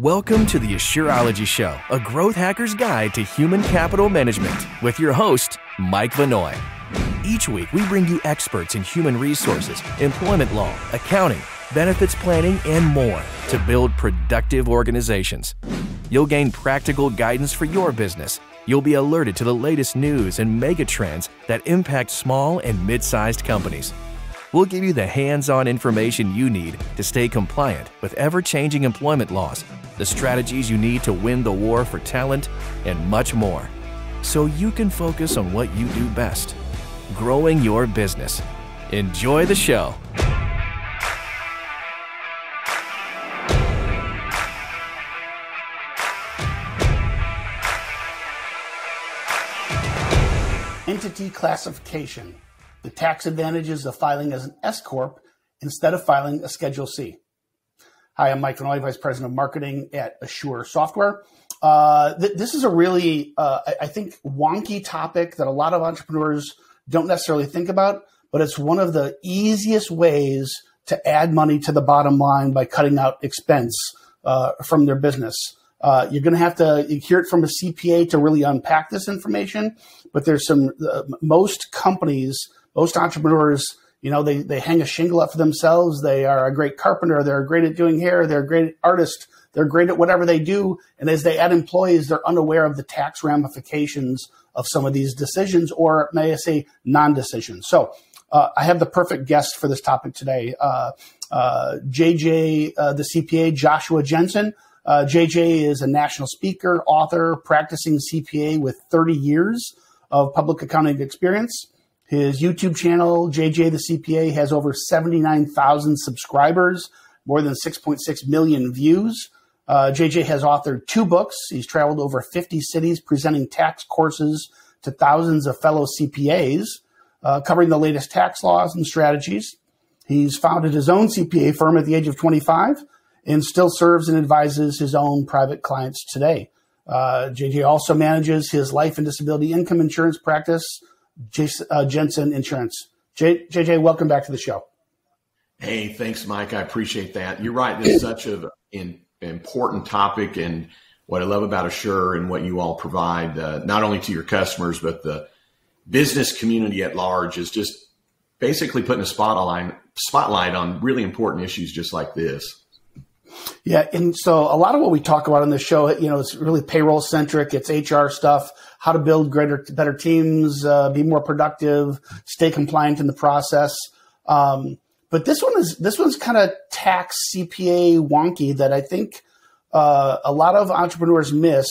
Welcome to the Asureology Show, a growth hacker's guide to human capital management with your host, Mike Vannoy. Each week, we bring you experts in human resources, employment law, accounting, benefits planning, and more to build productive organizations. You'll gain practical guidance for your business. You'll be alerted to the latest news and mega trends that impact small and mid sized companies. We'll give you the hands on information you need to stay compliant with ever changing employment laws, the strategies you need to win the war for talent, and much more. So you can focus on what you do best growing your business. Enjoy the show. Entity classification the tax advantages of filing as an S Corp instead of filing a Schedule C. Hi, I'm Mike Vannoy, Vice President of Marketing at Asure Software. Uh, th- this is a really, uh, I think, wonky topic that a lot of entrepreneurs don't necessarily think about, but it's one of the easiest ways to add money to the bottom line by cutting out expense uh, from their business. Uh, you're going to have to hear it from a CPA to really unpack this information, but there's some, uh, most companies most entrepreneurs, you know, they, they hang a shingle up for themselves. They are a great carpenter. They're great at doing hair. They're a great artist. They're great at whatever they do. And as they add employees, they're unaware of the tax ramifications of some of these decisions, or may I say, non decisions. So, uh, I have the perfect guest for this topic today. Uh, uh, JJ, uh, the CPA, Joshua Jenson. JJ uh, is a national speaker, author, practicing CPA with 30 years of public accounting experience. His YouTube channel, JJ the CPA, has over 79,000 subscribers, more than 6.6 million views. Uh, JJ has authored two books. He's traveled over 50 cities presenting tax courses to thousands of fellow CPAs, uh, covering the latest tax laws and strategies. He's founded his own CPA firm at the age of 25 and still serves and advises his own private clients today. Uh, JJ also manages his life and disability income insurance practice Jason, uh, Jenson Insurance. J, JJ, welcome back to the show. Hey, thanks, Mike. I appreciate that. You're right. This is such an important topic, and what I love about Asure and what you all provide, uh, not only to your customers but the business community at large, is just basically putting a spotlight spotlight on really important issues just like this. Yeah, and so a lot of what we talk about on this show, you know, it's really payroll centric. It's HR stuff, how to build greater, better teams, uh, be more productive, stay compliant in the process. Um, but this one is this one's kind of tax CPA wonky that I think uh, a lot of entrepreneurs miss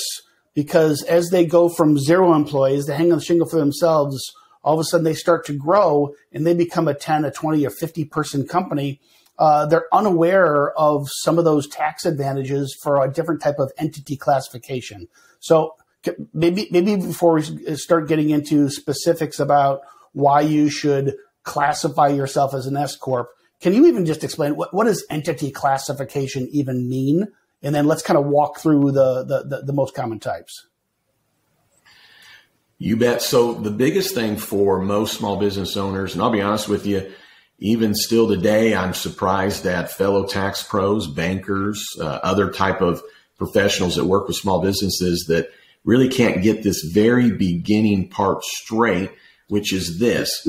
because as they go from zero employees, they hang on the shingle for themselves. All of a sudden, they start to grow and they become a 10, a 20, or 50 person company uh, they're unaware of some of those tax advantages for a different type of entity classification. So maybe maybe before we start getting into specifics about why you should classify yourself as an S corp, can you even just explain what, what does entity classification even mean? And then let's kind of walk through the, the, the, the most common types. You bet. So the biggest thing for most small business owners, and I'll be honest with you, even still today, I'm surprised that fellow tax pros, bankers, uh, other type of professionals that work with small businesses that really can't get this very beginning part straight, which is this.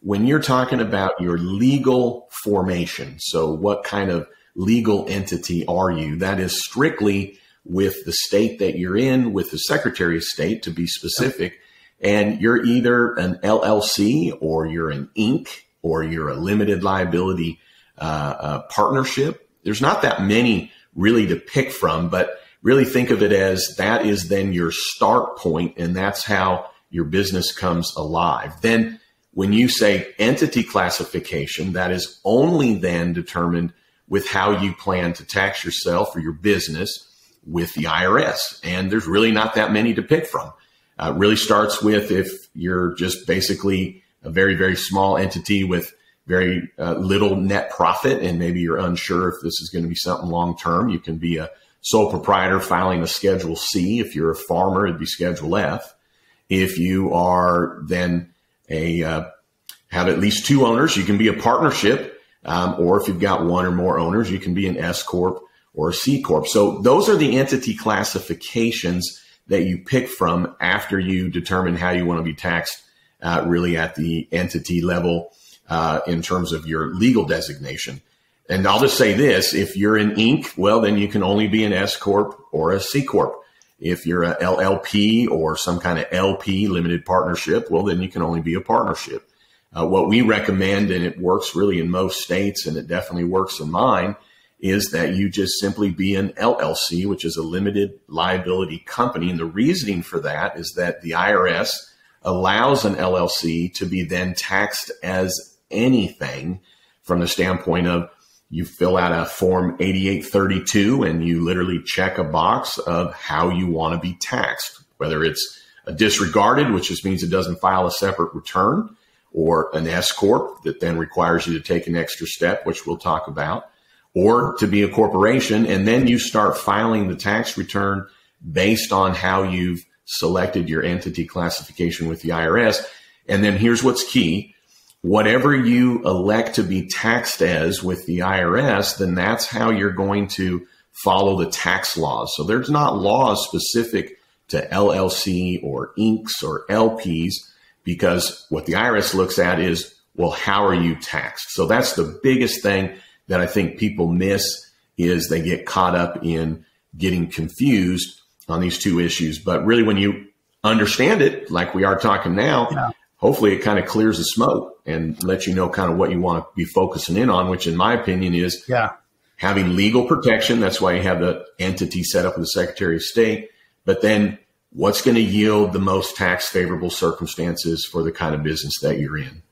When you're talking about your legal formation, so what kind of legal entity are you? That is strictly with the state that you're in, with the Secretary of State to be specific. And you're either an LLC or you're an Inc or you're a limited liability uh, uh, partnership. There's not that many really to pick from, but really think of it as that is then your start point, and that's how your business comes alive. Then when you say entity classification, that is only then determined with how you plan to tax yourself or your business with the IRS. And there's really not that many to pick from. Uh, really starts with if you're just basically a very, very small entity with very uh, little net profit, and maybe you're unsure if this is going to be something long term. You can be a sole proprietor filing a Schedule C. If you're a farmer, it'd be Schedule F. If you are then a uh, have at least two owners, you can be a partnership, um, or if you've got one or more owners, you can be an S corp or a C corp. So those are the entity classifications that you pick from after you determine how you want to be taxed, uh, really at the entity level uh, in terms of your legal designation. And I'll just say this: if you're an Inc., well, then you can only be an S corp or a C corp. If you're a LLP or some kind of LP limited partnership, well, then you can only be a partnership. Uh, what we recommend, and it works really in most states, and it definitely works in mine, is that you just simply be an LLC, which is a limited liability company. And the reasoning for that is that the IRS allows an LLC to be then taxed as anything from the standpoint of you fill out a form 8832 and you literally check a box of how you want to be taxed, whether it's a disregarded, which just means it doesn't file a separate return, or an S corp that then requires you to take an extra step, which we'll talk about or to be a corporation. And then you start filing the tax return based on how you've selected your entity classification with the IRS. And then here's what's key. Whatever you elect to be taxed as with the IRS, then that's how you're going to follow the tax laws. So there's not laws specific to LLC or Incs or LPs because what the IRS looks at is, well, how are you taxed? So that's the biggest thing that I think people miss is they get caught up in getting confused on these two issues. But really, when you understand it, like we are talking now, yeah. hopefully it kind of clears the smoke and lets you know kind of what you want to be focusing in on, which in my opinion is yeah. having legal protection. That's why you have the entity set up with the Secretary of State. But then what's going to yield the most tax favorable circumstances for the kind of business that you're in?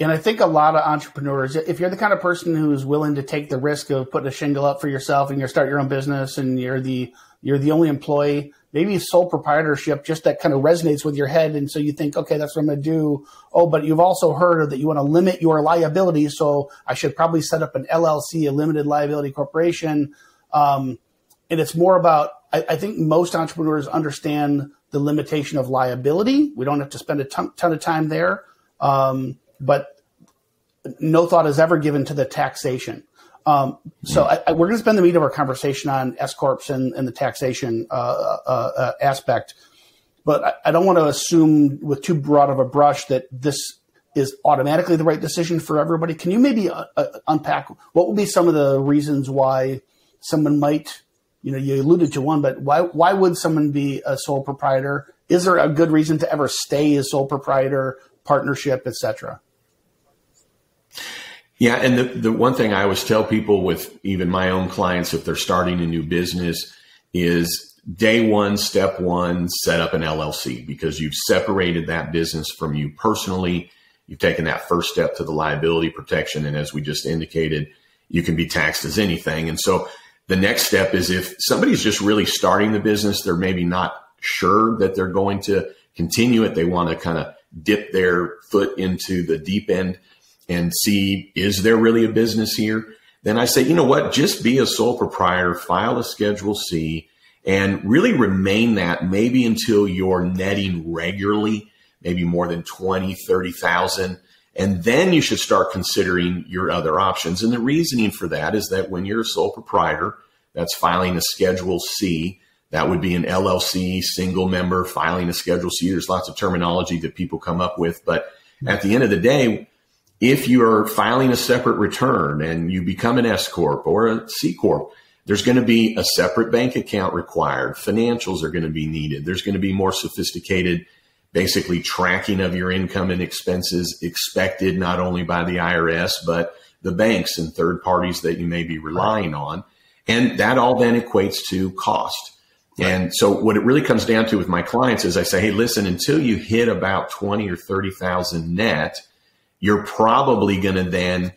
And I think a lot of entrepreneurs, if you're the kind of person who's willing to take the risk of putting a shingle up for yourself and you start your own business and you're the you're the only employee, maybe sole proprietorship just that kind of resonates with your head and so you think, okay, that's what I'm gonna do. Oh, but you've also heard that you want to limit your liability, so I should probably set up an LLC, a limited liability corporation. Um, and it's more about I, I, think most entrepreneurs understand the limitation of liability. We don't have to spend a ton, ton of time there. Um, but no thought is ever given to the taxation. Um, so I, I, we're going to spend the meat of our conversation on S corps and, and, the taxation uh, uh, uh, aspect, but I, I don't want to assume with too broad of a brush that this is automatically the right decision for everybody. Can you maybe uh, uh, unpack what would be some of the reasons why someone might, you know, you alluded to one, but why why would someone be a sole proprietor? Is there a good reason to ever stay a sole proprietor, partnership, etc.? Yeah. And the, the one thing I always tell people with even my own clients, if they're starting a new business is day one, step one, set up an LLC because you've separated that business from you personally. You've taken that first step to the liability protection. And as we just indicated, you can be taxed as anything. And so the next step is if somebody's just really starting the business, they're maybe not sure that they're going to continue it. They want to kind of dip their foot into the deep end and see, is there really a business here? Then I say, you know what? Just be a sole proprietor, file a Schedule C, and really remain that maybe until you're netting regularly, maybe more than 20, 30,000. And then you should start considering your other options. And the reasoning for that is that when you're a sole proprietor, that's filing a Schedule C. That would be an LLC, single member, filing a Schedule C. There's lots of terminology that people come up with. But at the end of the day, if you are filing a separate return and you become an S corp or a C corp, there's going to be a separate bank account required. Financials are going to be needed. There's going to be more sophisticated, basically tracking of your income and expenses expected not only by the IRS, but the banks and third parties that you may be relying on. And that all then equates to cost. Right. And so what it really comes down to with my clients is I say, Hey, listen, until you hit about 20 or 30,000 net, you're probably going to then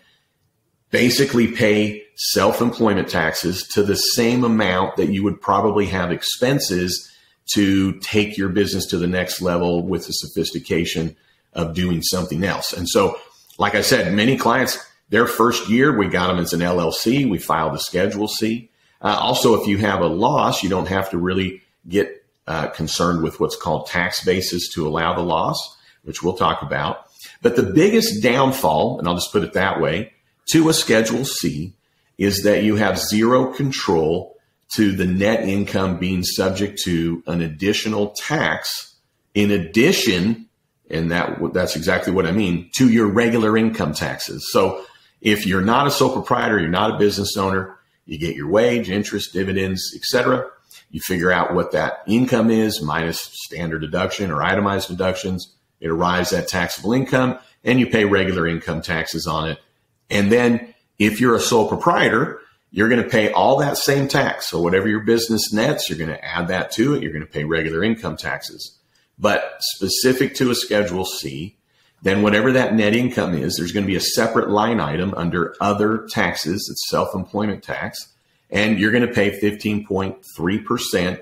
basically pay self employment taxes to the same amount that you would probably have expenses to take your business to the next level with the sophistication of doing something else. And so, like I said, many clients, their first year, we got them as an LLC. We filed a Schedule C. Uh, also, if you have a loss, you don't have to really get uh, concerned with what's called tax basis to allow the loss, which we'll talk about. But the biggest downfall, and I'll just put it that way, to a Schedule C is that you have zero control to the net income being subject to an additional tax in addition and that that's exactly what I mean to your regular income taxes. So if you're not a sole proprietor, you're not a business owner, you get your wage, interest, dividends, etc. You figure out what that income is minus standard deduction or itemized deductions. It arrives at taxable income and you pay regular income taxes on it. And then if you're a sole proprietor, you're going to pay all that same tax. So whatever your business nets, you're going to add that to it. You're going to pay regular income taxes. But specific to a Schedule C, then whatever that net income is, there's going to be a separate line item under other taxes. It's self-employment tax. And you're going to pay 15.3%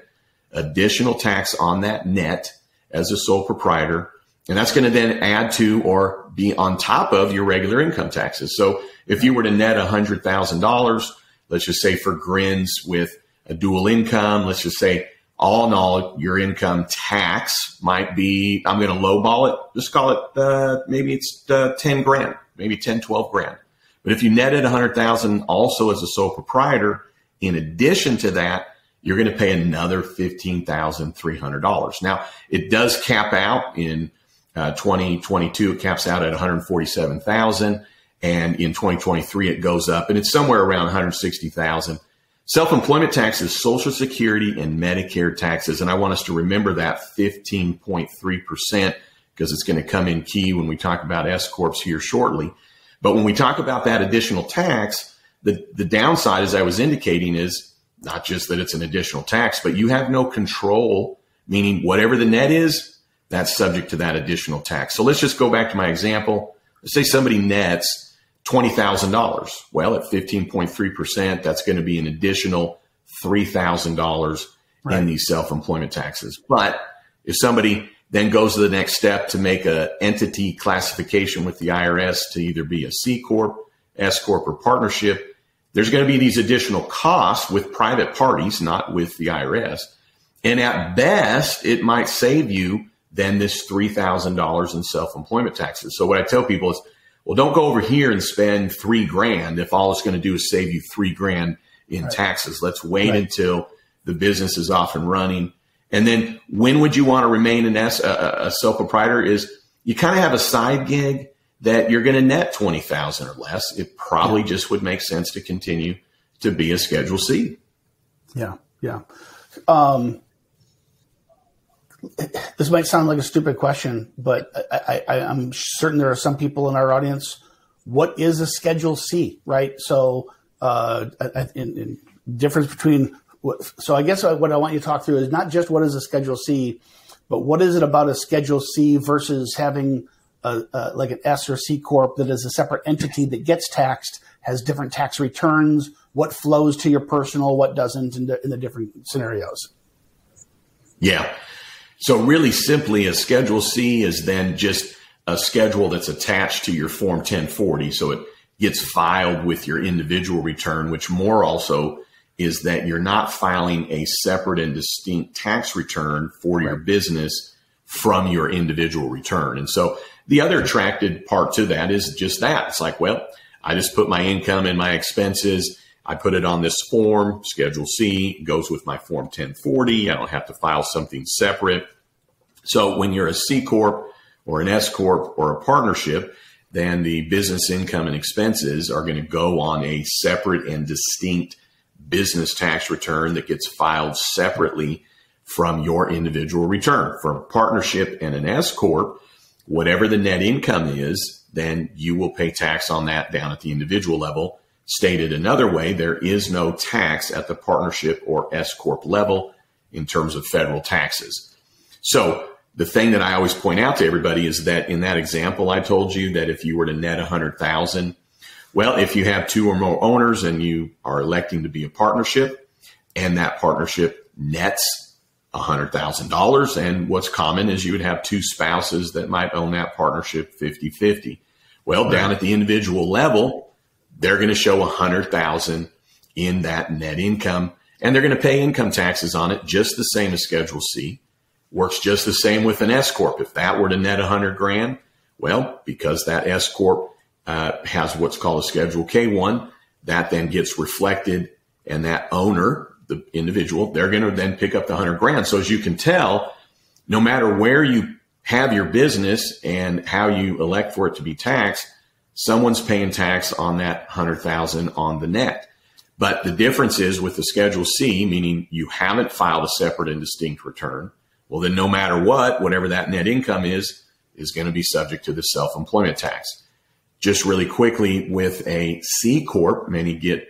additional tax on that net as a sole proprietor. And that's going to then add to or be on top of your regular income taxes. So if you were to net $100,000, let's just say for grins with a dual income, let's just say all in all, your income tax might be, I'm going to lowball it. Just call it, uh, maybe it's uh, 10 grand, maybe 10, 12 grand. But if you netted 100,000 also as a sole proprietor, in addition to that, you're going to pay another $15,300. Now, it does cap out in uh, 2022, it caps out at 147,000. And in 2023, it goes up and it's somewhere around 160,000. Self-employment taxes, Social Security and Medicare taxes. And I want us to remember that 15.3% because it's going to come in key when we talk about S Corps here shortly. But when we talk about that additional tax, the, the downside, as I was indicating, is not just that it's an additional tax, but you have no control, meaning whatever the net is, that's subject to that additional tax. So let's just go back to my example. Let's say somebody nets $20,000. Well, at 15.3%, that's going to be an additional $3,000 right. in these self-employment taxes. But if somebody then goes to the next step to make a entity classification with the IRS to either be a C corp, S corp, or partnership, there's going to be these additional costs with private parties, not with the IRS. And at best, it might save you then this $3,000 in self-employment taxes. So what I tell people is well, don't go over here and spend three grand if all it's going to do is save you three grand in right. taxes. Let's wait right. until the business is off and running. And then when would you want to remain an S, a, a sole proprietor is you kind of have a side gig that you're going to net 20,000 or less. It probably yeah. just would make sense to continue to be a schedule C. Yeah. Yeah. Um, this might sound like a stupid question, but I, am certain there are some people in our audience. What is a Schedule C, right? So, uh, in, in difference between so I guess what I want you to talk through is not just what is a Schedule C, but what is it about a Schedule C versus having a, a, like an S or C corp that is a separate entity that gets taxed, has different tax returns, what flows to your personal, what doesn't in the, in the different scenarios. Yeah. So really simply a schedule C is then just a schedule that's attached to your form 1040. So it gets filed with your individual return, which more also is that you're not filing a separate and distinct tax return for your business from your individual return. And so the other attracted part to that is just that. It's like, well, I just put my income and my expenses. I put it on this form, Schedule C, goes with my Form 1040. I don't have to file something separate. So when you're a C Corp or an S Corp or a partnership, then the business income and expenses are going to go on a separate and distinct business tax return that gets filed separately from your individual return. For a partnership and an S Corp, whatever the net income is, then you will pay tax on that down at the individual level. Stated another way, there is no tax at the partnership or S Corp level in terms of federal taxes. So the thing that I always point out to everybody is that in that example I told you that if you were to net a hundred thousand, well, if you have two or more owners and you are electing to be a partnership and that partnership nets a hundred thousand dollars and what's common is you would have two spouses that might own that partnership 50 50. Well, right. down at the individual level, they're going to show a hundred thousand in that net income and they're going to pay income taxes on it just the same as Schedule C. Works just the same with an S corp. If that were to net a hundred grand, well, because that S corp uh, has what's called a Schedule K one, that then gets reflected and that owner, the individual, they're going to then pick up the hundred grand. So as you can tell, no matter where you have your business and how you elect for it to be taxed, someone's paying tax on that hundred thousand on the net. But the difference is with the Schedule C, meaning you haven't filed a separate and distinct return. Well, then no matter what, whatever that net income is, is going to be subject to the self-employment tax. Just really quickly with a C Corp, many get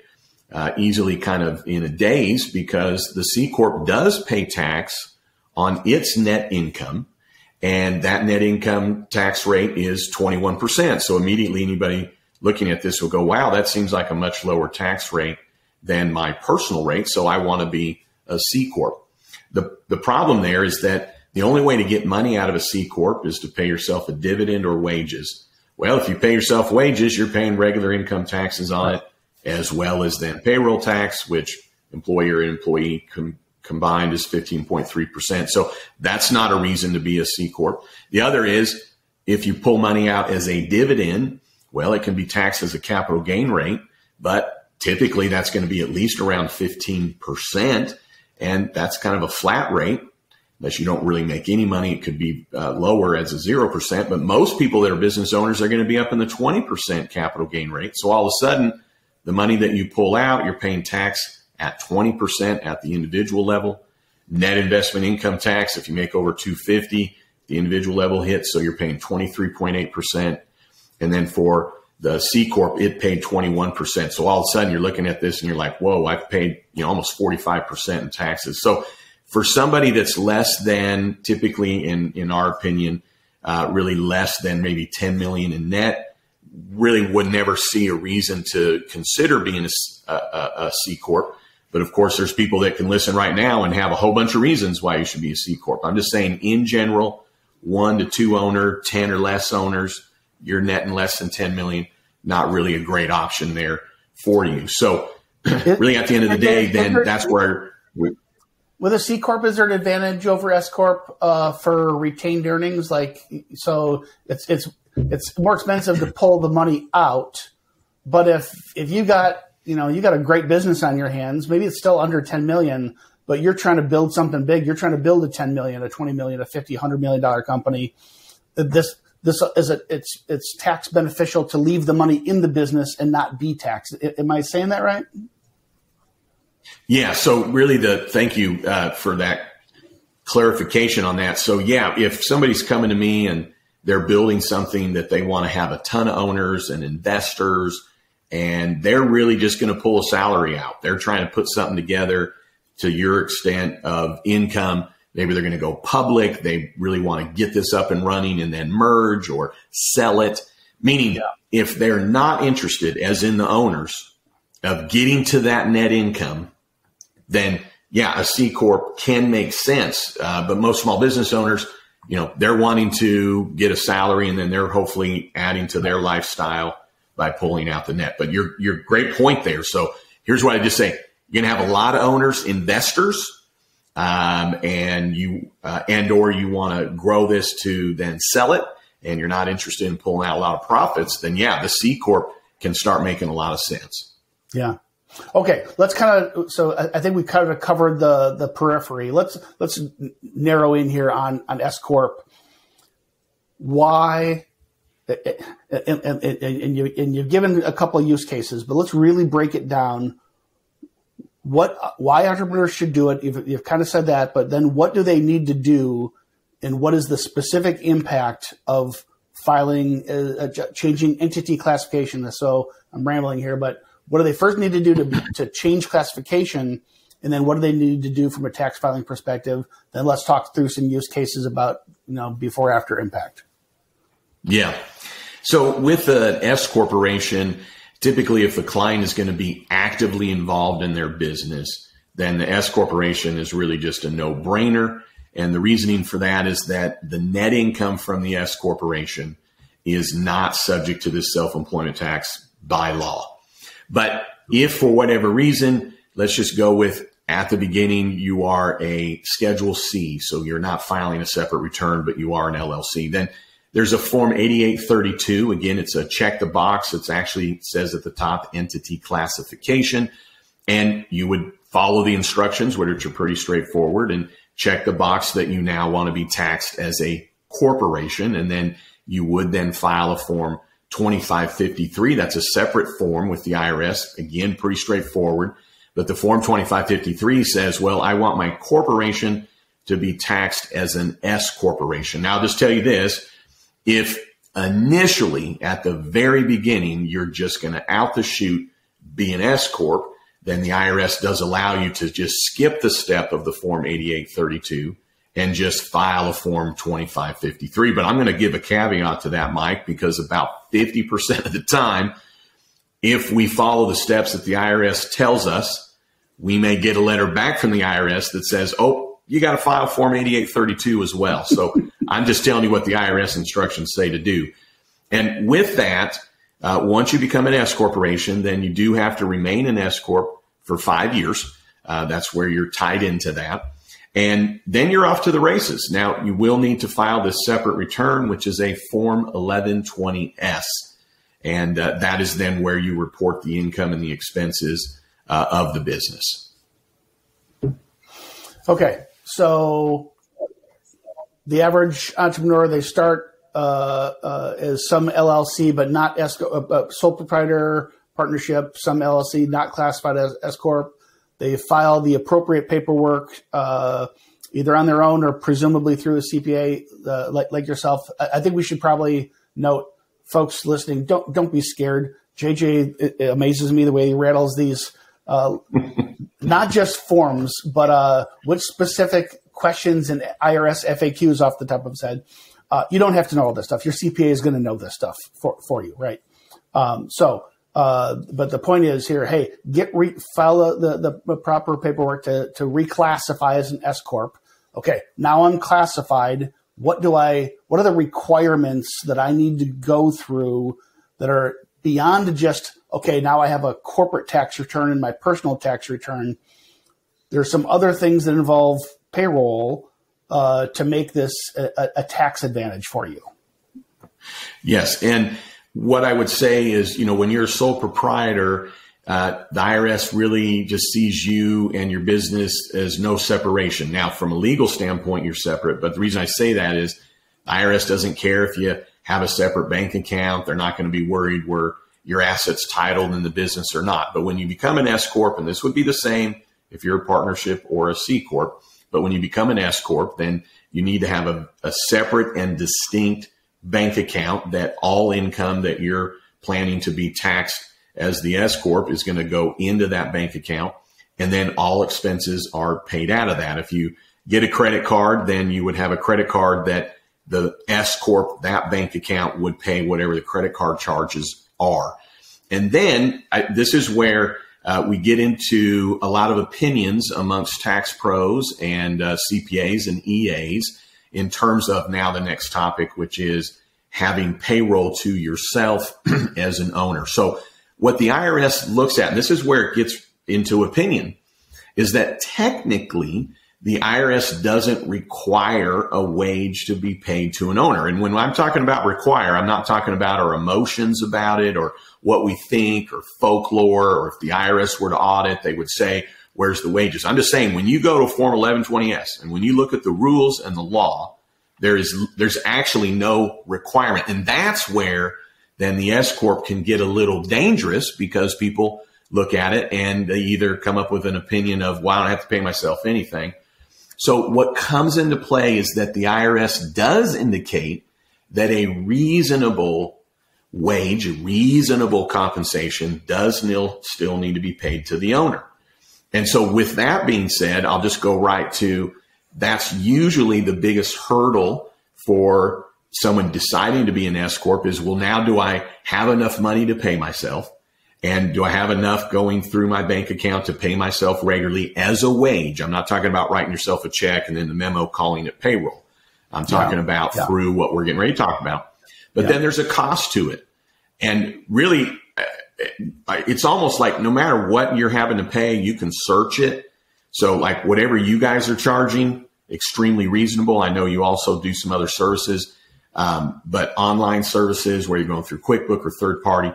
uh, easily kind of in a daze because the C Corp does pay tax on its net income. And that net income tax rate is 21%. So immediately anybody looking at this will go, wow, that seems like a much lower tax rate than my personal rate. So I want to be a C Corp. The, the problem there is that the only way to get money out of a C Corp is to pay yourself a dividend or wages. Well, if you pay yourself wages, you're paying regular income taxes on it as well as then payroll tax, which employer and employee com- combined is 15.3%. So that's not a reason to be a C Corp. The other is if you pull money out as a dividend, well, it can be taxed as a capital gain rate, but typically that's going to be at least around 15%. And that's kind of a flat rate. Unless you don't really make any money, it could be uh, lower as a 0%. But most people that are business owners are going to be up in the 20% capital gain rate. So all of a sudden, the money that you pull out, you're paying tax at 20% at the individual level. Net investment income tax, if you make over 250, the individual level hits, so you're paying 23.8%. And then for the C corp, it paid 21%. So all of a sudden you're looking at this and you're like, whoa, I've paid, you know, almost 45% in taxes. So for somebody that's less than typically in, in our opinion, uh, really less than maybe 10 million in net, really would never see a reason to consider being a, a, a, C corp. But of course, there's people that can listen right now and have a whole bunch of reasons why you should be a C corp. I'm just saying, in general, one to two owner, ten or less owners, you're netting less than 10 million. Not really a great option there for you. So, really, at the end of the day, then that's where. We, with a C corp, is there an advantage over S corp uh, for retained earnings? Like, so it's it's it's more expensive to pull the money out. But if if you got you know you got a great business on your hands, maybe it's still under 10 million, but you're trying to build something big. You're trying to build a 10 million, a 20 million, a 50, 100 million dollar company. This this is a, it's it's tax beneficial to leave the money in the business and not be taxed. Am I saying that right? Yeah. So really, the thank you uh, for that clarification on that. So yeah, if somebody's coming to me and they're building something that they want to have a ton of owners and investors, and they're really just going to pull a salary out. They're trying to put something together to your extent of income. Maybe they're going to go public. They really want to get this up and running and then merge or sell it. Meaning, yeah. if they're not interested, as in the owners, of getting to that net income, then yeah, a C corp can make sense. Uh, but most small business owners you know, they're wanting to get a salary and then they're hopefully adding to their lifestyle by pulling out the net. But you're, you're great point there. So here's what I just say. You're going to have a lot of owners, investors, um, and you, uh, and or you want to grow this to then sell it and you're not interested in pulling out a lot of profits, then yeah, the C corp can start making a lot of sense. Yeah. Okay, let's kind of. So I think we kind of covered the the periphery. Let's let's narrow in here on on S corp. Why? And, and, and, you, and you've given a couple of use cases, but let's really break it down. What, why entrepreneurs should do it? You've, you've kind of said that, but then what do they need to do, and what is the specific impact of filing, uh, changing entity classification? So I'm rambling here, but what do they first need to do to, to change classification? And then what do they need to do from a tax filing perspective? Then let's talk through some use cases about, you know, before after impact. Yeah. So with an S corporation, typically if the client is going to be actively involved in their business, then the S corporation is really just a no brainer. And the reasoning for that is that the net income from the S corporation is not subject to this self employment tax by law. But if for whatever reason, let's just go with at the beginning, you are a Schedule C, so you're not filing a separate return, but you are an LLC, then There's a form 8832. Again, it's a check the box. It's actually says at the top entity classification. And you would follow the instructions, which are pretty straightforward, and check the box that you now want to be taxed as a corporation. And then you would then file a form 2553. That's a separate form with the IRS. Again, pretty straightforward. But the form 2553 says, well, I want my corporation to be taxed as an S corporation. Now, I'll just tell you this. If initially at the very beginning, you're just going to out the shoot be an S corp, then the IRS does allow you to just skip the step of the form 8832 and just file a form 2553. But I'm going to give a caveat to that, Mike, because about 50% of the time, if we follow the steps that the IRS tells us, we may get a letter back from the IRS that says, oh, you got to file form 8832 as well. So I'm just telling you what the IRS instructions say to do. And with that, uh, once you become an S corporation, then you do have to remain an S corp for five years. Uh, that's where you're tied into that. And then you're off to the races. Now, you will need to file this separate return, which is a Form 1120S. And uh, that is then where you report the income and the expenses uh, of the business. Okay. So the average entrepreneur, they start uh, uh as some LLC, but not S, uh, uh, sole proprietor partnership, some LLC, not classified as S Corp they file the appropriate paperwork, uh, either on their own or presumably through a CPA, like, like yourself. I, I, think we should probably note, folks listening, don't don't be scared. JJ it, it amazes me the way he rattles these, uh, not just forms, but uh, which specific questions and IRS FAQs off the top of his head. Uh, you don't have to know all this stuff. Your CPA is going to know this stuff for, for you, right? Um, so uh, but the point is here, hey, get re- file the, the proper paperwork to, to reclassify as an S corp. Okay, now I'm classified. What do I? What are the requirements that I need to go through that are beyond just okay? Now I have a corporate tax return and my personal tax return. There's some other things that involve payroll uh, to make this a, a tax advantage for you. Yes, and what I would say is, you know, when you're a sole proprietor, uh, the IRS really just sees you and your business as no separation. Now, from a legal standpoint, you're separate. But the reason I say that is the IRS doesn't care if you have a separate bank account. They're not going to be worried where your assets titled in the business or not. But when you become an S corp, and this would be the same if you're a partnership or a C corp, but when you become an S corp, then you need to have a, a separate and distinct bank account that all income that you're planning to be taxed as the S corp is going to go into that bank account and then all expenses are paid out of that. If you get a credit card, then you would have a credit card that the S corp, that bank account would pay whatever the credit card charges are. And then I, this is where uh, we get into a lot of opinions amongst tax pros and uh, CPAs and EAs in terms of now the next topic, which is having payroll to yourself as an owner. So what the IRS looks at, and this is where it gets into opinion, is that technically the IRS doesn't require a wage to be paid to an owner. And when I'm talking about require, I'm not talking about our emotions about it or what we think or folklore, or if the IRS were to audit, they would say, where's the wages? I'm just saying when you go to Form 1120S and when you look at the rules and the law, there is there's actually no requirement, and that's where then the S corp can get a little dangerous because people look at it and they either come up with an opinion of, "Well, I don't have to pay myself anything." So what comes into play is that the IRS does indicate that a reasonable wage, reasonable compensation does still need to be paid to the owner. And so with that being said, I'll just go right to that's usually the biggest hurdle for someone deciding to be an S corp is, well, now do I have enough money to pay myself? And do I have enough going through my bank account to pay myself regularly as a wage? I'm not talking about writing yourself a check and then the memo calling it payroll. I'm talking yeah. about yeah. through what we're getting ready to talk about. But yeah. then there's a cost to it. And really, it's almost like no matter what you're having to pay, you can search it. So like whatever you guys are charging, extremely reasonable. I know you also do some other services. um, but online services where you're going through QuickBook or third party.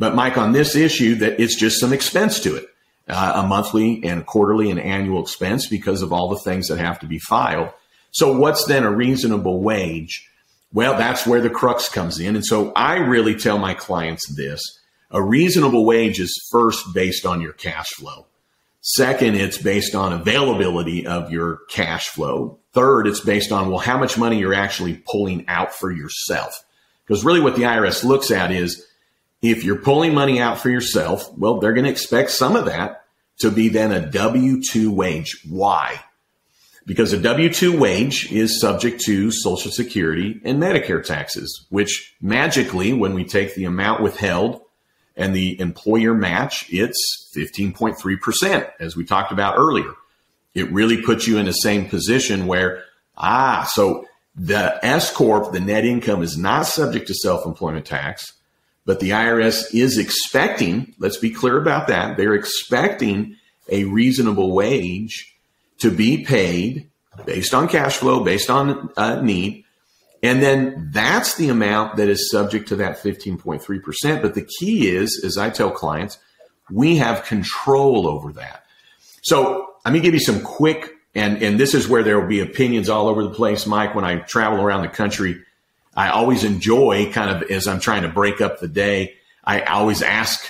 But Mike, on this issue, that it's just some expense to it, uh, a monthly and quarterly and annual expense because of all the things that have to be filed. So what's then a reasonable wage? Well, that's where the crux comes in. And so I really tell my clients this. A reasonable wage is first based on your cash flow. Second, it's based on availability of your cash flow. Third, it's based on, well, how much money you're actually pulling out for yourself. Because really what the IRS looks at is if you're pulling money out for yourself, well, they're going to expect some of that to be then a W 2 wage. Why? Because a W 2 wage is subject to Social Security and Medicare taxes, which magically, when we take the amount withheld and the employer match, it's 15.3%, as we talked about earlier. It really puts you in the same position where, ah, so the S Corp, the net income is not subject to self employment tax, but the IRS is expecting, let's be clear about that, they're expecting a reasonable wage to be paid based on cash flow, based on uh, need and then that's the amount that is subject to that 15.3%. But the key is, as I tell clients, we have control over that. So let me give you some quick, and, and this is where there will be opinions all over the place, Mike. When I travel around the country, I always enjoy kind of as I'm trying to break up the day, I always ask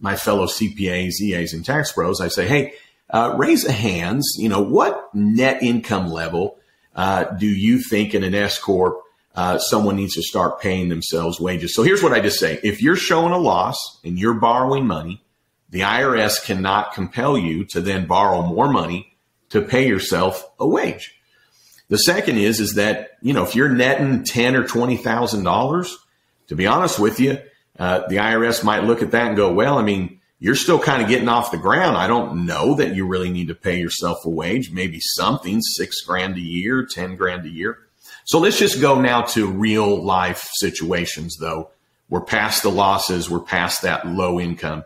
my fellow CPAs, EAs, and tax pros, I say, hey, uh, raise a hands, you know, what net income level uh, do you think in an S Corp uh, someone needs to start paying themselves wages. So here's what I just say. If you're showing a loss and you're borrowing money, the IRS cannot compel you to then borrow more money to pay yourself a wage. The second is, is that, you know, if you're netting ten or $20,000, to be honest with you, uh, the IRS might look at that and go, well, I mean, you're still kind of getting off the ground. I don't know that you really need to pay yourself a wage, maybe something six grand a year, 10 grand a year. So let's just go now to real life situations, though. We're past the losses, we're past that low income.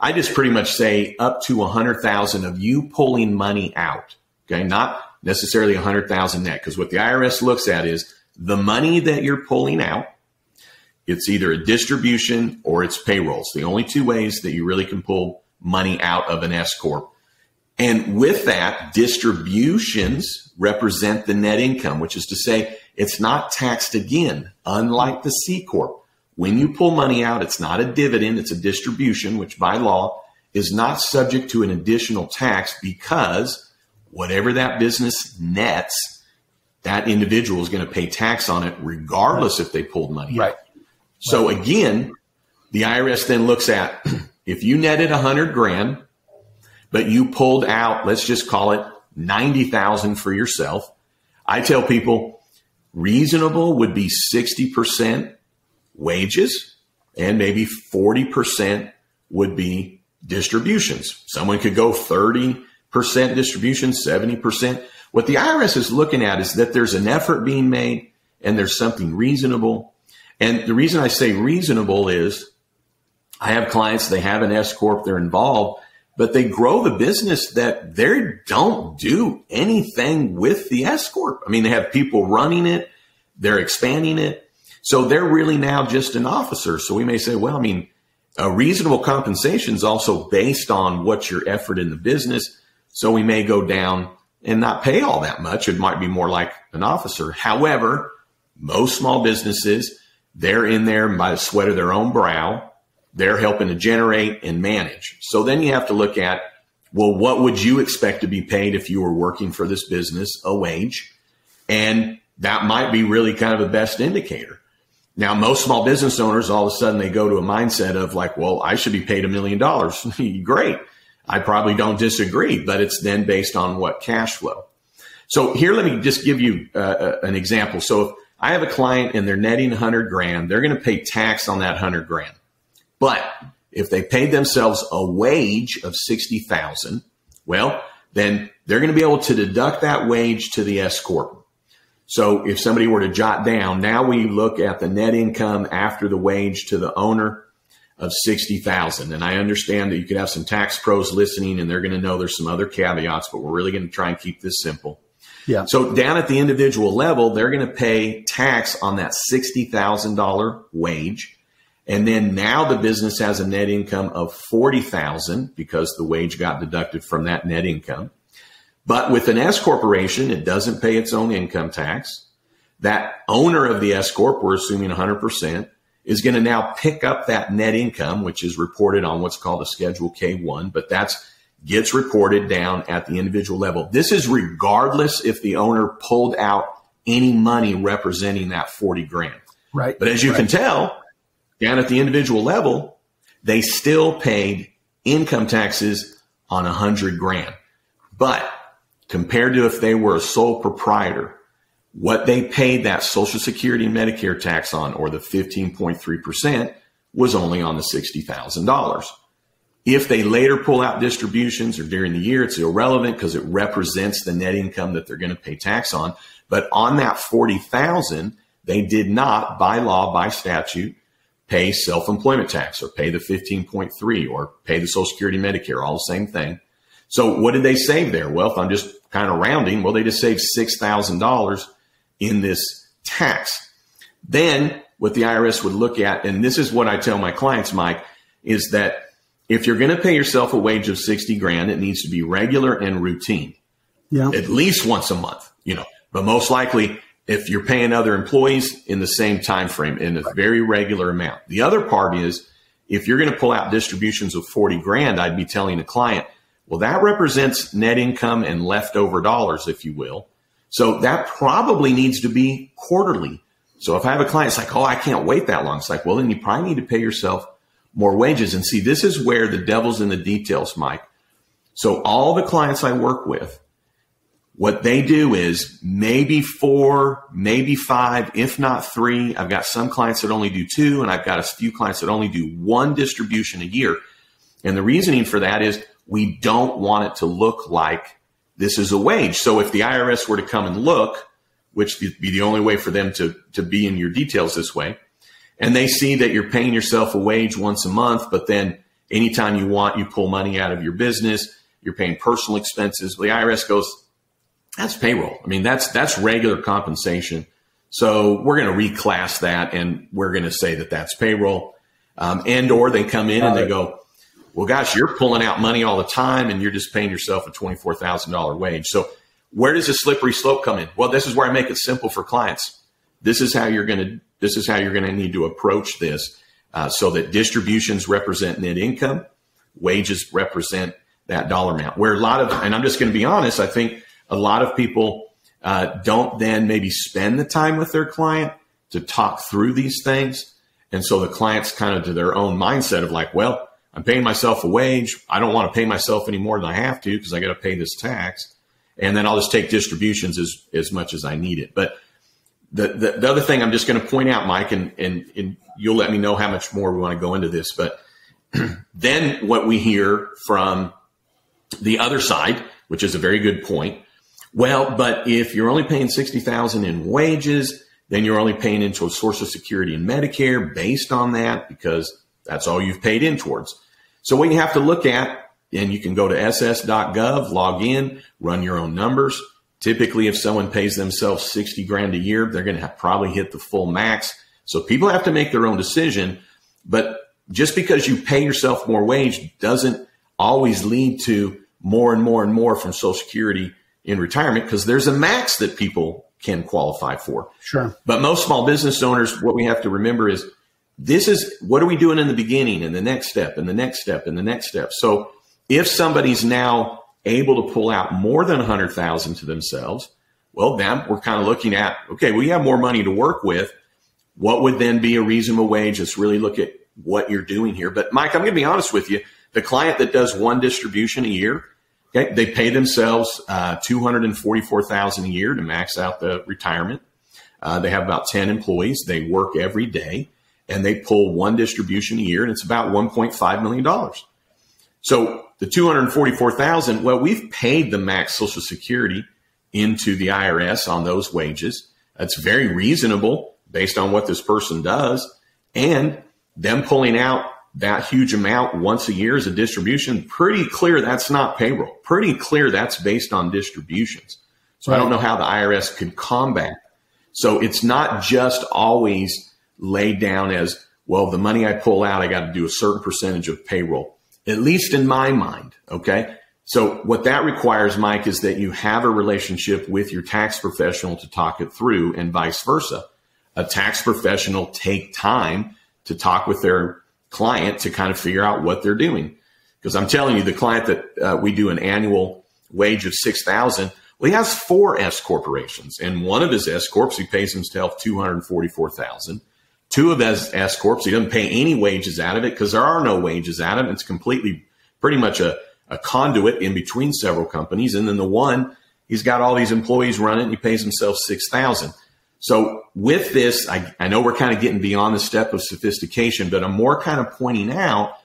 I just pretty much say up to a hundred thousand of you pulling money out. Okay, not necessarily a hundred thousand net, because what the IRS looks at is the money that you're pulling out. It's either a distribution or it's payrolls. The only two ways that you really can pull money out of an S corp. And with that, distributions represent the net income, which is to say it's not taxed again, unlike the C Corp. When you pull money out, it's not a dividend, it's a distribution, which by law is not subject to an additional tax because whatever that business nets, that individual is going to pay tax on it regardless if they pulled money right. out. So again, the IRS then looks at if you netted a hundred grand but you pulled out, let's just call it 90,000 for yourself. I tell people reasonable would be 60% wages and maybe 40% would be distributions. Someone could go 30% distribution, 70%. What the IRS is looking at is that there's an effort being made and there's something reasonable. And the reason I say reasonable is I have clients, they have an S Corp, they're involved, but they grow the business that they don't do anything with the S corp. I mean, they have people running it, they're expanding it, so they're really now just an officer. So we may say, well, I mean, a reasonable compensation is also based on what your effort in the business. So we may go down and not pay all that much. It might be more like an officer. However, most small businesses, they're in there by the sweat of their own brow they're helping to generate and manage. So then you have to look at, well, what would you expect to be paid if you were working for this business, a wage? And that might be really kind of a best indicator. Now, most small business owners, all of a sudden they go to a mindset of like, well, I should be paid a million dollars. Great. I probably don't disagree, but it's then based on what cash flow. So here, let me just give you uh, uh an example. So if I have a client and they're netting 100 grand, they're going to pay tax on that 100 grand. But if they paid themselves a wage of 60,000, well, then they're going to be able to deduct that wage to the S corp. So if somebody were to jot down, now we look at the net income after the wage to the owner of 60,000. And I understand that you could have some tax pros listening and they're going to know there's some other caveats, but we're really going to try and keep this simple. Yeah. So down at the individual level, they're going to pay tax on that $60,000 wage. And then now the business has a net income of 40,000 because the wage got deducted from that net income. But with an S corporation, it doesn't pay its own income tax. That owner of the S corp, we're assuming 100%, is going to now pick up that net income, which is reported on what's called a Schedule K1, but that's gets reported down at the individual level. This is regardless if the owner pulled out any money representing that 40 grand. Right. But as you right. can tell, down at the individual level, they still paid income taxes on a hundred grand. But compared to if they were a sole proprietor, what they paid that Social Security and Medicare tax on, or the 15.3%, was only on the $60,000. If they later pull out distributions or during the year, it's irrelevant because it represents the net income that they're going to pay tax on. But on that 40,000, they did not by law, by statute, pay self-employment tax or pay the 15.3 or pay the Social Security Medicare, all the same thing. So what did they save there? Well, if I'm just kind of rounding, well, they just saved $6,000 in this tax. Then what the IRS would look at, and this is what I tell my clients, Mike, is that if you're going to pay yourself a wage of 60 grand, it needs to be regular and routine. Yeah. At least once a month, you know, but most likely if you're paying other employees in the same time frame in a very regular amount. The other part is if you're going to pull out distributions of 40 grand, I'd be telling a client, well, that represents net income and leftover dollars, if you will. So that probably needs to be quarterly. So if I have a client, it's like, oh, I can't wait that long. It's like, well, then you probably need to pay yourself more wages. And see, this is where the devil's in the details, Mike. So all the clients I work with, what they do is maybe four, maybe five, if not three. I've got some clients that only do two, and I've got a few clients that only do one distribution a year. And the reasoning for that is we don't want it to look like this is a wage. So if the IRS were to come and look, which would be the only way for them to, to be in your details this way, and they see that you're paying yourself a wage once a month, but then anytime you want, you pull money out of your business, you're paying personal expenses. The IRS goes, that's payroll. I mean, that's that's regular compensation. So we're going to reclass that, and we're going to say that that's payroll. Um, and or they come in and they go, well, gosh, you're pulling out money all the time, and you're just paying yourself a twenty four thousand dollar wage. So where does the slippery slope come in? Well, this is where I make it simple for clients. This is how you're going to this is how you're going to need to approach this, uh, so that distributions represent net income, wages represent that dollar amount. Where a lot of, and I'm just going to be honest, I think a lot of people uh, don't then maybe spend the time with their client to talk through these things. And so the client's kind of to their own mindset of like, well, I'm paying myself a wage. I don't want to pay myself any more than I have to because I got to pay this tax. And then I'll just take distributions as, as much as I need it. But the, the, the other thing I'm just going to point out, Mike, and, and, and you'll let me know how much more we want to go into this. But then what we hear from the other side, which is a very good point, well, but if you're only paying 60,000 in wages, then you're only paying into a Social Security and Medicare based on that because that's all you've paid in towards. So what you have to look at, and you can go to ss.gov, log in, run your own numbers. Typically, if someone pays themselves 60 grand a year, they're going to probably hit the full max. So people have to make their own decision. But just because you pay yourself more wage doesn't always lead to more and more and more from Social Security in retirement because there's a max that people can qualify for. Sure. But most small business owners, what we have to remember is this is what are we doing in the beginning and the next step and the next step and the next step. So if somebody's now able to pull out more than 100,000 to themselves, well, then we're kind of looking at, okay, we have more money to work with. What would then be a reasonable wage? Let's really look at what you're doing here. But Mike, I'm going to be honest with you. The client that does one distribution a year, Okay, they pay themselves uh, two hundred and forty-four thousand a year to max out the retirement. Uh, they have about ten employees. They work every day, and they pull one distribution a year, and it's about one point five million dollars. So the two hundred forty-four thousand. Well, we've paid the max Social Security into the IRS on those wages. That's very reasonable based on what this person does, and them pulling out that huge amount once a year as a distribution, pretty clear that's not payroll. Pretty clear that's based on distributions. So right. I don't know how the IRS could combat. So it's not just always laid down as, well, the money I pull out, I got to do a certain percentage of payroll, at least in my mind. Okay. So what that requires, Mike, is that you have a relationship with your tax professional to talk it through and vice versa. A tax professional take time to talk with their client to kind of figure out what they're doing. Because I'm telling you, the client that uh, we do an annual wage of 6,000, well, he has four S corporations and one of his S corps, he pays himself 244,000. Two of his S corps, he doesn't pay any wages out of it because there are no wages out of it. It's completely pretty much a a conduit in between several companies. And then the one, he's got all these employees running. He pays himself 6000 So with this, I, I know we're kind of getting beyond the step of sophistication, but I'm more kind of pointing out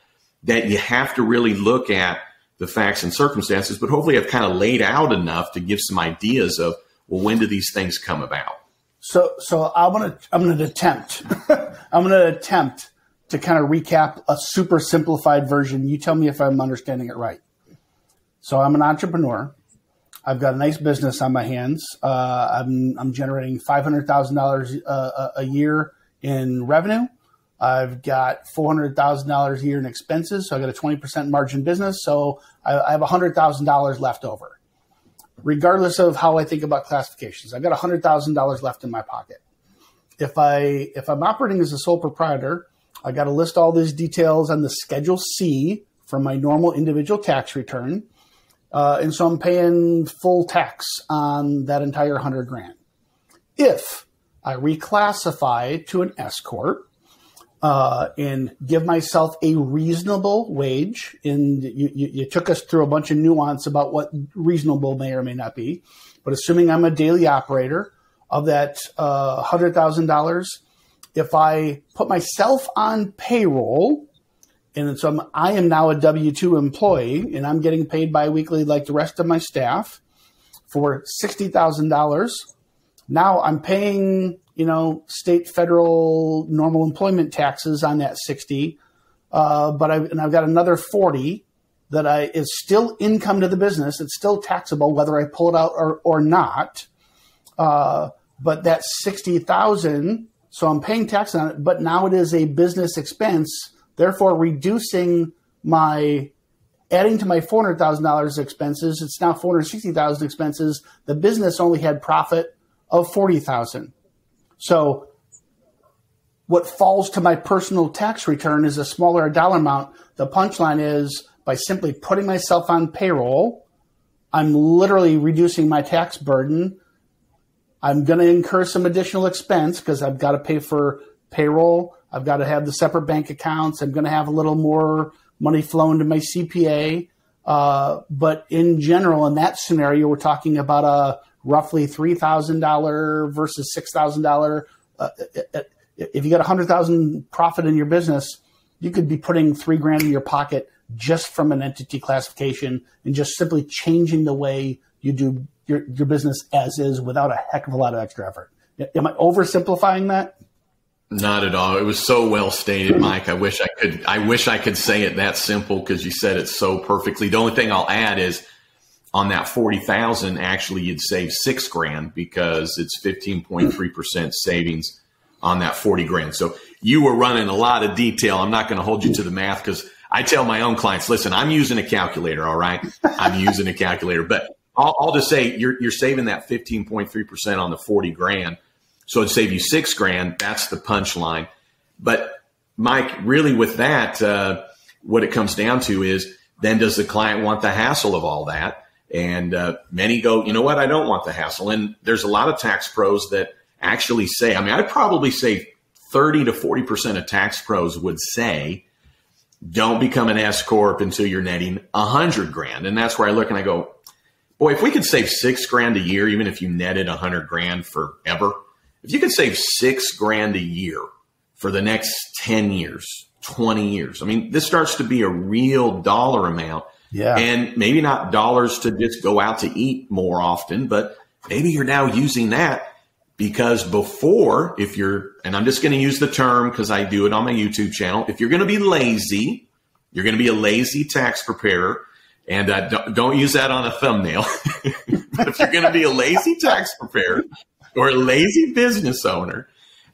that you have to really look at the facts and circumstances, but hopefully I've kind of laid out enough to give some ideas of, well, when do these things come about? So, so I'm gonna I'm gonna attempt I'm gonna attempt to kind of recap a super simplified version. You tell me if I'm understanding it right. So I'm an entrepreneur. I've got a nice business on my hands. Uh, I'm, I'm generating $500,000 uh, a year in revenue. I've got $400,000 a year in expenses. So I got a 20% margin business. So I, I have $100,000 left over. Regardless of how I think about classifications, I've got $100,000 left in my pocket. If I, if I'm operating as a sole proprietor, I got to list all these details on the schedule C for my normal individual tax return. Uh, and so I'm paying full tax on that entire hundred grand. If I reclassify to an S corp uh, and give myself a reasonable wage, and you, you, you, took us through a bunch of nuance about what reasonable may or may not be, but assuming I'm a daily operator of that uh, hundred thousand dollars, if I put myself on payroll and so I'm, I am now a W 2 employee and I'm getting paid biweekly like the rest of my staff for $60,000. Now I'm paying, you know, state, federal, normal employment taxes on that 60. Uh, but I, and I've got another 40 that I is still income to the business. It's still taxable whether I pull it out or, or not. Uh, but that 60,000, so I'm paying tax on it, but now it is a business expense therefore reducing my adding to my four hundred thousand dollars expenses. It's now four hundred sixty thousand expenses. The business only had profit of forty thousand. So what falls to my personal tax return is a smaller dollar amount. The punchline is by simply putting myself on payroll, I'm literally reducing my tax burden. I'm going to incur some additional expense because I've got to pay for payroll. I've got to have the separate bank accounts. I'm going to have a little more money flowing to my CPA. Uh, but in general, in that scenario, we're talking about a roughly $3,000 versus $6,000. Uh, if you got 100,000 profit in your business, you could be putting three grand in your pocket just from an entity classification and just simply changing the way you do your, your business as is without a heck of a lot of extra effort. Am I oversimplifying that? Not at all. It was so well stated, Mike. I wish I could. I wish I could say it that simple because you said it so perfectly. The only thing I'll add is on that forty thousand, actually, you'd save six grand because it's fifteen point three percent savings on that forty grand. So you were running a lot of detail. I'm not going to hold you to the math because I tell my own clients, listen, I'm using a calculator. All right, I'm using a calculator, but I'll, I'll just say you're you're saving that fifteen point three percent on the forty grand so it'd save you six grand. That's the punchline. But Mike, really with that, uh, what it comes down to is then does the client want the hassle of all that? And uh, many go, you know what? I don't want the hassle. And there's a lot of tax pros that actually say, I mean, I'd probably say 30 to 40% of tax pros would say, don't become an S corp until you're netting a hundred grand. And that's where I look and I go, boy, if we could save six grand a year, even if you netted a hundred grand forever, if you could save six grand a year for the next 10 years, 20 years, I mean, this starts to be a real dollar amount. Yeah. And maybe not dollars to just go out to eat more often, but maybe you're now using that because before, if you're, and I'm just going to use the term because I do it on my YouTube channel, if you're going to be lazy, you're going to be a lazy tax preparer And uh, don't, don't use that on a thumbnail. but if you're going to be a lazy tax preparer or a lazy business owner,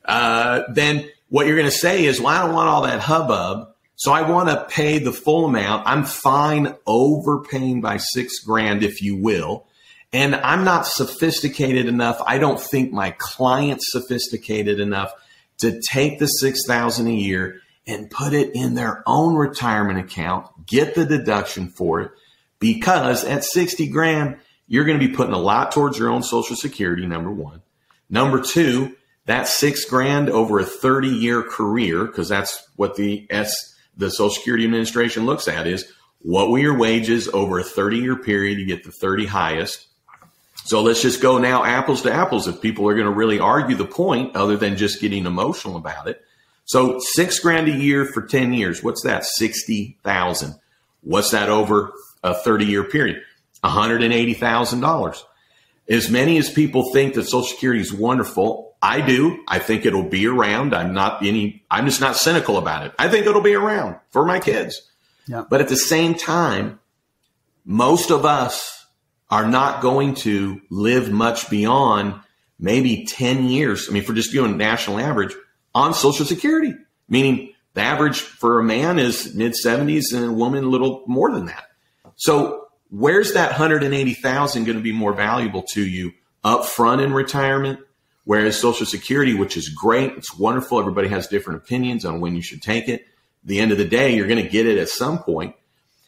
uh, then what you're going to say is, well, I don't want all that hubbub. So I want to pay the full amount. I'm fine overpaying by six grand, if you will. And I'm not sophisticated enough. I don't think my client's sophisticated enough to take the 6000 a year and put it in their own retirement account, get the deduction for it, because at 60 grand, you're going to be putting a lot towards your own social security, number one. Number two, that six grand over a 30 year career, because that's what the S, the Social Security Administration looks at is what were your wages over a 30 year period? You get the 30 highest. So let's just go now apples to apples if people are going to really argue the point other than just getting emotional about it. So six grand a year for 10 years. What's that? 60,000. What's that over a 30 year period? $180,000. As many as people think that Social Security is wonderful, I do. I think it'll be around. I'm not any, I'm just not cynical about it. I think it'll be around for my kids. Yeah. But at the same time, most of us are not going to live much beyond maybe 10 years. I mean, for just doing national average on Social Security, meaning the average for a man is mid 70s and a woman a little more than that. So where's that 180,000 going to be more valuable to you up front in retirement? Whereas Social Security, which is great, it's wonderful. Everybody has different opinions on when you should take it. At the end of the day, you're going to get it at some point.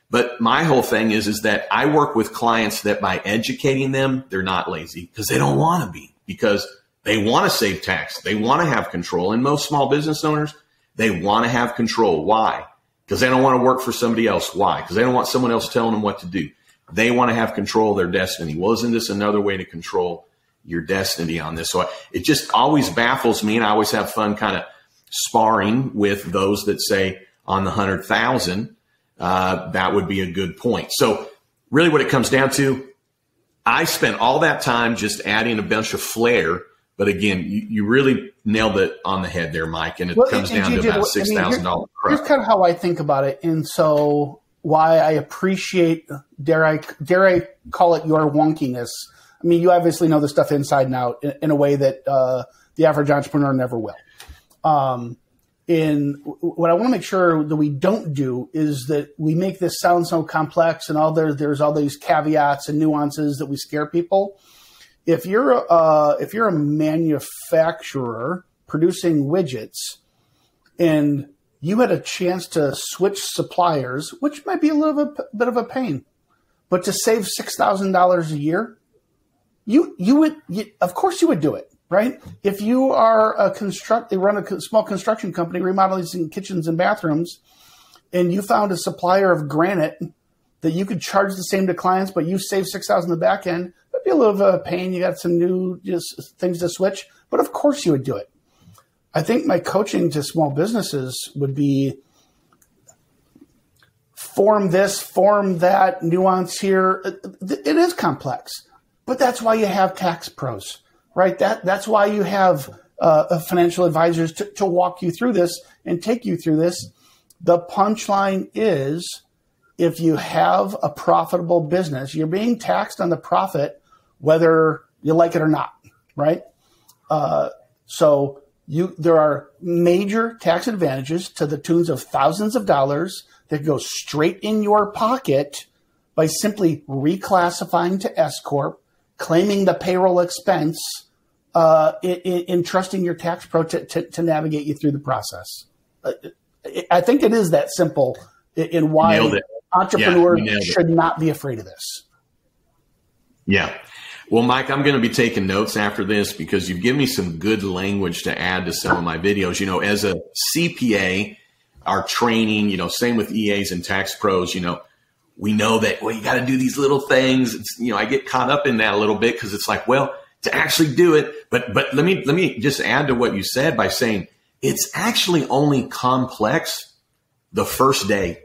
But my whole thing is, is that I work with clients that by educating them, they're not lazy because they don't want to be because they want to save tax. They want to have control. And most small business owners, they want to have control. Why? Because they don't want to work for somebody else. Why? Because they don't want someone else telling them what to do. They want to have control of their destiny. Well, isn't this another way to control your destiny on this? So I, it just always baffles me, and I always have fun kind of sparring with those that say on the hundred thousand, uh, that would be a good point. So really, what it comes down to, I spent all that time just adding a bunch of flair. But again, you, you really nailed it on the head there, Mike. And it well, comes and down to about six thousand dollars. Here's kind of how I think about it, and so why I appreciate dare I dare I call it your wonkiness. I mean, you obviously know the stuff inside and out in, in a way that uh, the average entrepreneur never will. Um, in what I want to make sure that we don't do is that we make this sound so complex and all there there's all these caveats and nuances that we scare people. If you're a, uh, if you're a manufacturer producing widgets and you had a chance to switch suppliers, which might be a little bit, bit of a pain, but to save six thousand dollars a year, you you would you, of course you would do it, right? If you are a construct, they run a small construction company remodeling kitchens and bathrooms, and you found a supplier of granite that you could charge the same to clients, but you save six thousand in the back end, that'd be a little of a pain. You got some new things to switch, but of course you would do it. I think my coaching to small businesses would be form this, form that, nuance here. It is complex, but that's why you have tax pros, right? That that's why you have uh, financial advisors to, to walk you through this and take you through this. The punchline is if you have a profitable business, you're being taxed on the profit, whether you like it or not, right? Uh, so you there are major tax advantages to the tunes of thousands of dollars that go straight in your pocket by simply reclassifying to S corp, claiming the payroll expense, uh, in, in, trusting your tax pro to, to, to, navigate you through the process. I think it is that simple in why entrepreneurs yeah, should not be afraid of this. Yeah. Well, Mike, I'm going to be taking notes after this because you've given me some good language to add to some of my videos. You know, as a CPA, our training, you know, same with EAs and tax pros, you know, we know that, well, you got to do these little things. It's, you know, I get caught up in that a little bit because it's like, well, to actually do it. But, but let me, let me just add to what you said by saying it's actually only complex the first day,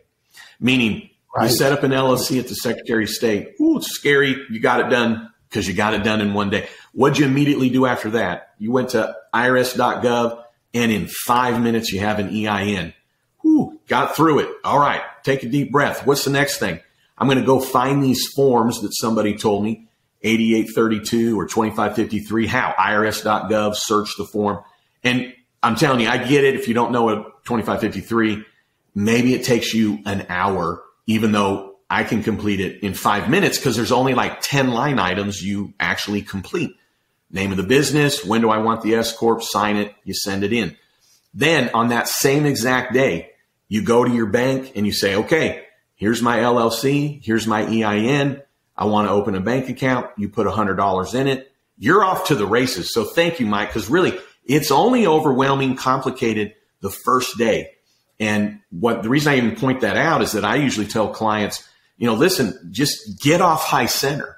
meaning right. you set up an LLC at the Secretary of State. Ooh, it's scary. You got it done because you got it done in one day. What'd you immediately do after that? You went to irs.gov and in five minutes you have an EIN. Whew, got through it. All right. Take a deep breath. What's the next thing? I'm going to go find these forms that somebody told me 8832 or 2553. How? IRS.gov, search the form. And I'm telling you, I get it. If you don't know a 2553, maybe it takes you an hour, even though I can complete it in five minutes because there's only like 10 line items you actually complete. Name of the business, when do I want the S Corp, sign it, you send it in. Then on that same exact day, you go to your bank and you say, okay, here's my LLC, here's my EIN. I want to open a bank account. You put $100 in it. You're off to the races. So thank you, Mike, because really it's only overwhelming, complicated the first day. And what the reason I even point that out is that I usually tell clients, you know, listen, just get off high center.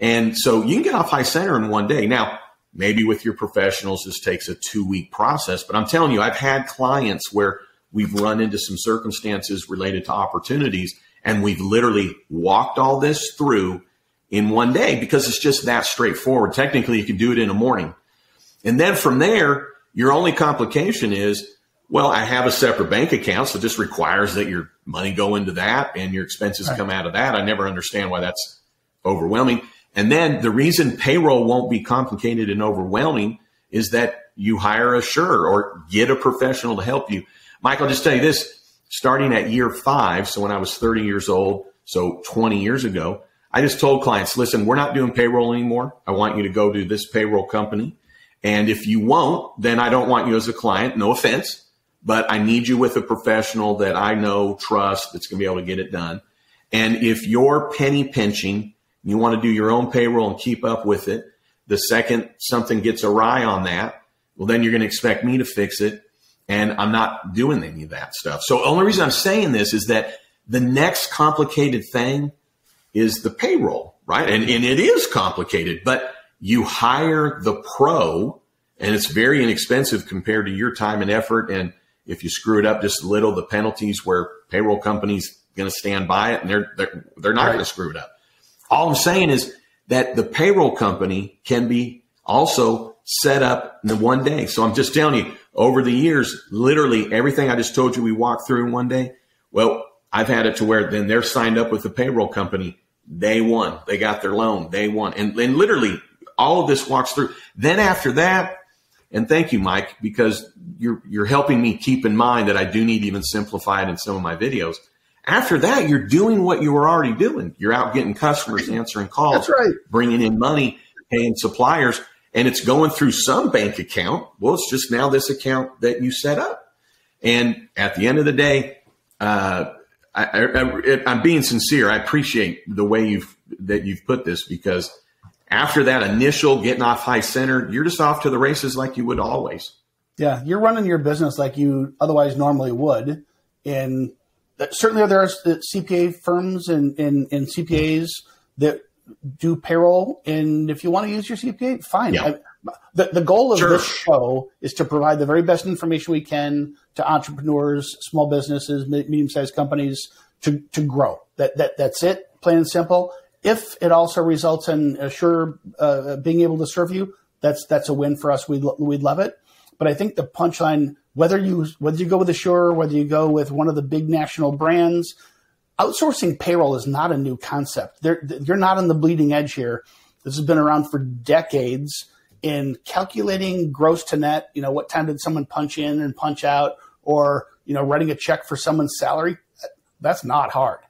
And so you can get off high center in one day. Now, maybe with your professionals, this takes a two week process, but I'm telling you, I've had clients where we've run into some circumstances related to opportunities and we've literally walked all this through in one day because it's just that straightforward. Technically, you can do it in a morning. And then from there, your only complication is, well, I have a separate bank account, so this requires that your money go into that and your expenses right. come out of that. I never understand why that's overwhelming. And then the reason payroll won't be complicated and overwhelming is that you hire Asure or get a professional to help you. I'll just tell you this starting at year five. So when I was 30 years old, so 20 years ago, I just told clients, listen, we're not doing payroll anymore. I want you to go to this payroll company. And if you won't, then I don't want you as a client. No offense, but I need you with a professional that I know, trust, that's going to be able to get it done. And if you're penny pinching, you want to do your own payroll and keep up with it. The second something gets awry on that, well, then you're going to expect me to fix it. And I'm not doing any of that stuff. So the only reason I'm saying this is that the next complicated thing is the payroll, right? And, and it is complicated, but you hire the pro and it's very inexpensive compared to your time and effort. And if you screw it up just a little, the penalties where payroll companies going to stand by it and they're, they're, they're not right. going to screw it up. All I'm saying is that the payroll company can be also set up in the one day. So I'm just telling you over the years, literally everything I just told you we walked through in one day. Well, I've had it to where then they're signed up with the payroll company day one. They got their loan day one. And, then literally all of this walks through. Then after that, and thank you, Mike, because you're you're helping me keep in mind that I do need to even simplify it in some of my videos. After that, you're doing what you were already doing. You're out getting customers, answering calls, right. bringing in money, paying suppliers, and it's going through some bank account. Well, it's just now this account that you set up. And at the end of the day, uh, I, am being sincere. I appreciate the way you've that you've put this because after that initial getting off high center, you're just off to the races like you would always. Yeah, you're running your business like you otherwise normally would. And certainly there are CPA firms and, and, and CPAs that do payroll. And if you want to use your CPA, fine. Yeah. I, the, the goal of sure. this show is to provide the very best information we can to entrepreneurs, small businesses, medium sized companies to, to grow. That, that, that's it, plain and simple. If it also results in Asure uh, being able to serve you, that's that's a win for us. We'd we'd love it. But I think the punchline, whether you whether you go with Asure, whether you go with one of the big national brands, outsourcing payroll is not a new concept. They're, you're not on the bleeding edge here. This has been around for decades in calculating gross to net. You know, what time did someone punch in and punch out, or you know, writing a check for someone's salary. That's not hard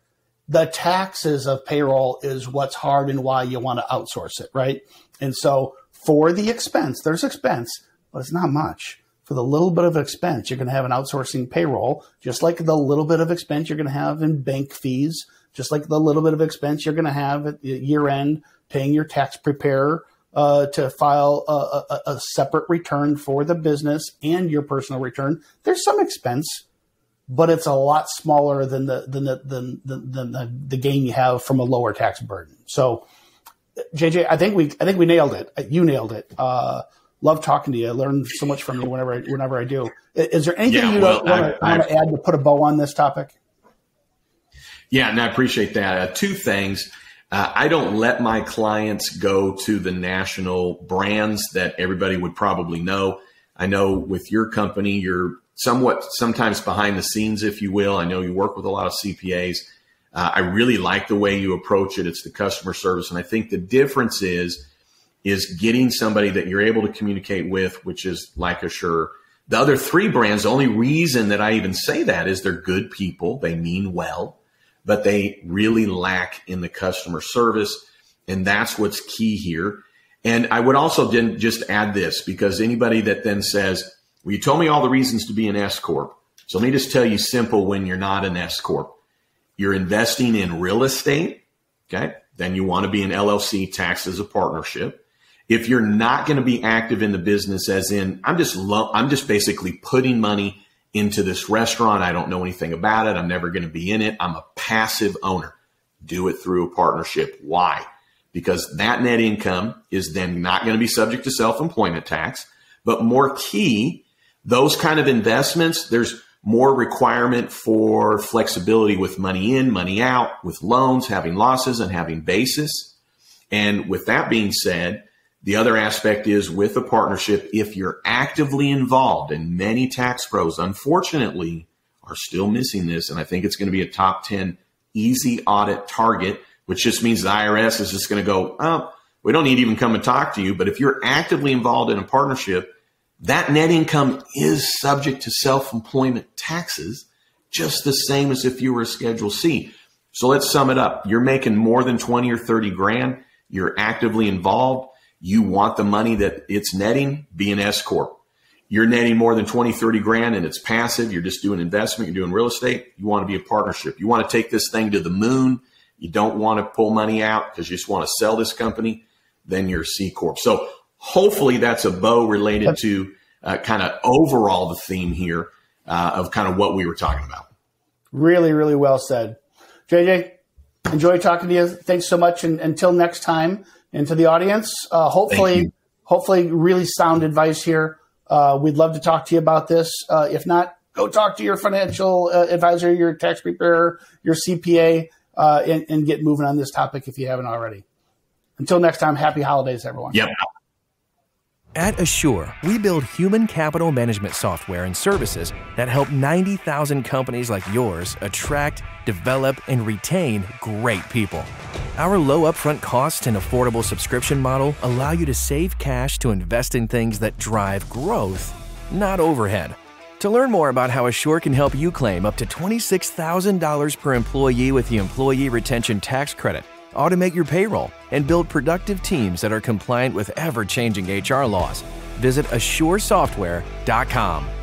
the taxes of payroll is what's hard and why you want to outsource it, right? And so for the expense, there's expense, but it's not much. For the little bit of expense, you're going to have an outsourcing payroll, just like the little bit of expense you're going to have in bank fees, just like the little bit of expense you're going to have at the year end paying your tax preparer uh, to file a, a, a separate return for the business and your personal return. There's some expense but it's a lot smaller than the than the than, than the, the gain you have from a lower tax burden. So, JJ, I think we I think we nailed it. You nailed it. Uh, love talking to you. I learn so much from you whenever I, whenever I do. Is there anything yeah, you well, want to add to put a bow on this topic? Yeah, and I appreciate that. Uh, two things. Uh, I don't let my clients go to the national brands that everybody would probably know. I know with your company, you're somewhat sometimes behind the scenes, if you will. I know you work with a lot of CPAs. Uh, I really like the way you approach it. It's the customer service. And I think the difference is, is getting somebody that you're able to communicate with, which is like Asure. The other three brands, the only reason that I even say that is they're good people. They mean well, but they really lack in the customer service. And that's what's key here. And I would also then just add this because anybody that then says, well, you told me all the reasons to be an S Corp. So let me just tell you simple when you're not an S Corp. You're investing in real estate. Okay. Then you want to be an LLC taxed as a partnership. If you're not going to be active in the business as in, I'm just, lo- I'm just basically putting money into this restaurant. I don't know anything about it. I'm never going to be in it. I'm a passive owner. Do it through a partnership. Why? Because that net income is then not going to be subject to self-employment tax. But more key, those kind of investments, there's more requirement for flexibility with money in, money out, with loans, having losses and having basis. And with that being said, the other aspect is with a partnership, if you're actively involved, and many tax pros, unfortunately, are still missing this, and I think it's going to be a top 10 easy audit target, which just means the IRS is just going to go, oh, we don't need to even come and talk to you. But if you're actively involved in a partnership, that net income is subject to self employment taxes, just the same as if you were a Schedule C. So let's sum it up. You're making more than 20 or 30 grand. You're actively involved. You want the money that it's netting, be an S Corp. You're netting more than 20, 30 grand and it's passive. You're just doing investment. You're doing real estate. You want to be a partnership. You want to take this thing to the moon. You don't want to pull money out because you just want to sell this company. Then you're C Corp. So hopefully that's a bow related to uh, kind of overall the theme here uh, of kind of what we were talking about. Really, really well said. JJ, enjoy talking to you. Thanks so much. And until next time, and to the audience, uh, hopefully, hopefully, really sound advice here. Uh, we'd love to talk to you about this. Uh, if not, go talk to your financial uh, advisor, your tax preparer, your CPA, and, and get moving on this topic if you haven't already. Until next time, happy holidays, everyone. Yep. At Asure, we build human capital management software and services that help 90,000 companies like yours attract, develop, and retain great people. Our low upfront costs and affordable subscription model allow you to save cash to invest in things that drive growth, not overhead. To learn more about how Asure can help you claim up to $26,000 per employee with the Employee Retention Tax Credit, automate your payroll, and build productive teams that are compliant with ever changing HR laws. Visit AsureSoftware.com.